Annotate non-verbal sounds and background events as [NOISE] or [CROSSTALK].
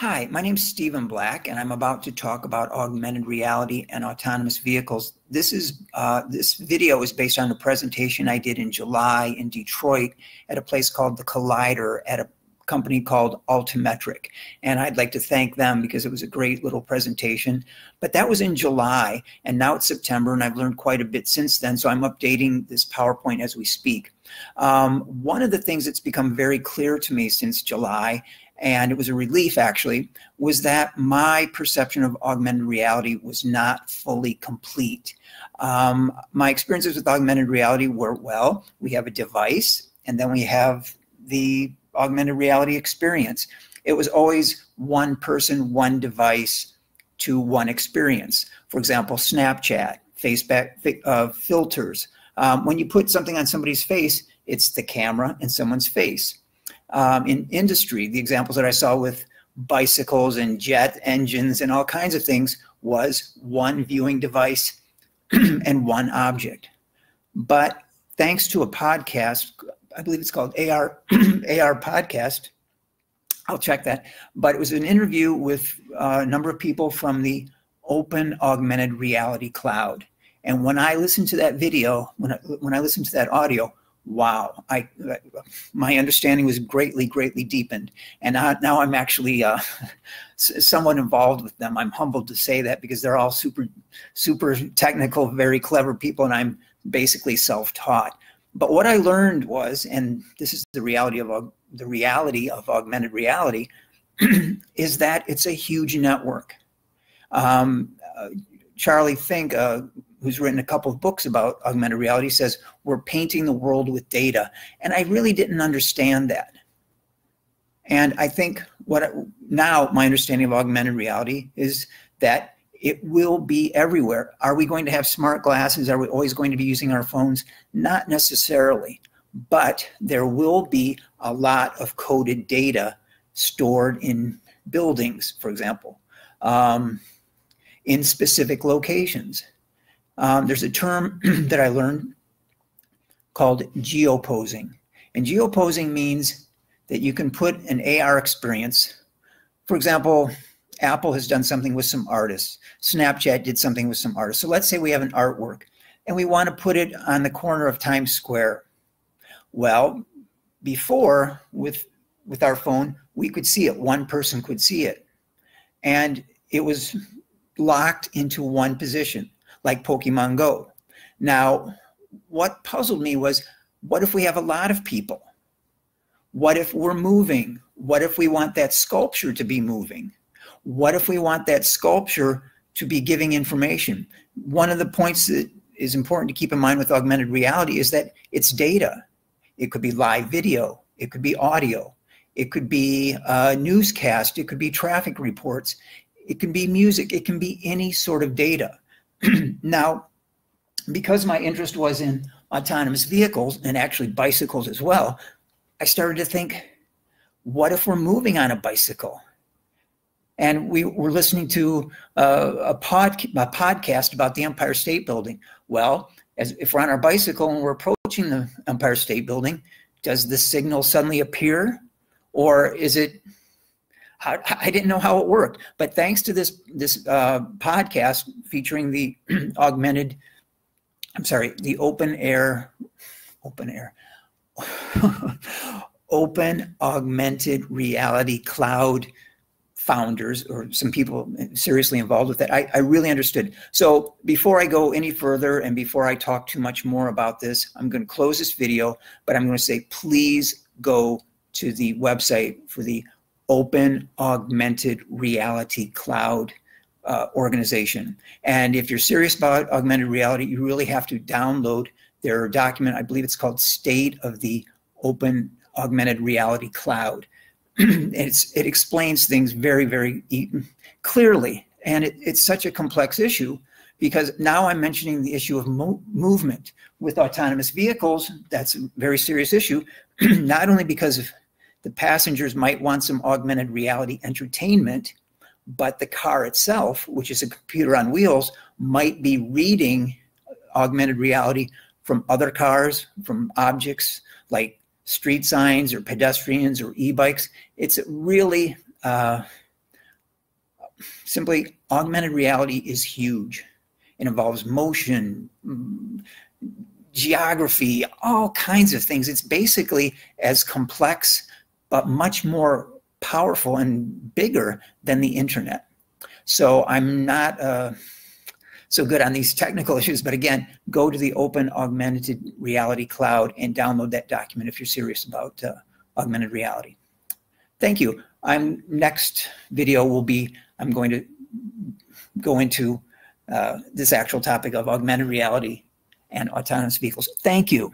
Hi, my name is Stephen Black, and I'm about to talk about augmented reality and autonomous vehicles. This is uh, this video is based on a presentation I did in July in Detroit at a place called the Collider at a company called Altimetrik. And I'd like to thank them because it was a great little presentation. But that was in July, and now it's September, and I've learned quite a bit since then. So I'm updating this PowerPoint as we speak. Um, one of the things that's become very clear to me since July and it was a relief actually, was that my perception of augmented reality was not fully complete. Um, my experiences with augmented reality were well, we have a device, and then we have the augmented reality experience. It was always one person, one device to one experience. For example, Snapchat, Facebook uh, filters. Um, when you put something on somebody's face, it's the camera and someone's face um, in industry. The examples that I saw with bicycles and jet engines and all kinds of things was one viewing device [CLEARS THROAT] and one object. But thanks to a podcast, I believe it's called AR [CLEARS THROAT] AR podcast. I'll check that. But it was an interview with a number of people from the Open Augmented Reality Cloud. And when I listened to that video, when I, when I listened to that audio, wow, I my understanding was greatly, greatly deepened, and now, now I'm actually uh, [LAUGHS] somewhat involved with them. I'm humbled to say that because they're all super, super technical, very clever people, and I'm basically self-taught. But what I learned was, and this is the reality of the reality of augmented reality, [CLEARS THROAT] is that it's a huge network. Um, uh, Charlie Fink, uh, who's written a couple of books about augmented reality, says we're painting the world with data. And I really didn't understand that. And I think what now my understanding of augmented reality is that it will be everywhere. Are we going to have smart glasses? Are we always going to be using our phones? Not necessarily, but there will be a lot of coded data stored in buildings, for example, um, in specific locations. Um, there's a term [CLEARS THROAT] that I learned called geoposing. And geoposing means that you can put an AR experience, for example, Apple has done something with some artists. Snapchat did something with some artists. So let's say we have an artwork and we want to put it on the corner of Times Square. Well, before with with our phone, we could see it. One person could see it. And it was locked into one position like Pokemon Go. Now, what puzzled me was what if we have a lot of people? What if we're moving? What if we want that sculpture to be moving? What if we want that sculpture to be giving information? One of the points that is important to keep in mind with augmented reality is that it's data. It could be live video, it could be audio, it could be a newscast, it could be traffic reports, it can be music, it can be any sort of data. [CLEARS THROAT] now, because my interest was in autonomous vehicles and actually bicycles as well, I started to think, what if we're moving on a bicycle? And we were listening to uh, a, pod, a podcast about the Empire State Building. Well, as if we're on our bicycle and we're approaching the Empire State Building, does the signal suddenly appear, or is it how, I didn't know how it worked, but thanks to this this uh, podcast featuring the [CLEARS THROAT] augmented, I'm sorry, the open air, open air, [LAUGHS] open augmented reality cloud founders or some people seriously involved with that. I, I really understood. So before I go any further and before I talk too much more about this, I'm going to close this video, but I'm going to say please go to the website for the open augmented reality cloud uh, organization. And if you're serious about augmented reality, you really have to download their document. I believe it's called State of the Open Augmented Reality Cloud. [CLEARS THROAT] it's, it explains things very, very clearly. And it, it's such a complex issue because now I'm mentioning the issue of mo movement with autonomous vehicles. That's a very serious issue, [CLEARS THROAT] not only because of the passengers might want some augmented reality entertainment, but the car itself, which is a computer on wheels, might be reading augmented reality from other cars, from objects like street signs or pedestrians or e-bikes. It's really uh, simply, augmented reality is huge. It involves motion, geography, all kinds of things. It's basically as complex, but much more powerful and bigger than the internet. So I'm not uh, so good on these [LAUGHS] technical issues, but again, go to the Open Augmented Reality Cloud and download that document if you're serious about uh, augmented reality. Thank you. I'm next video will be I'm going to go into uh, this actual topic of augmented reality and autonomous vehicles. Thank you.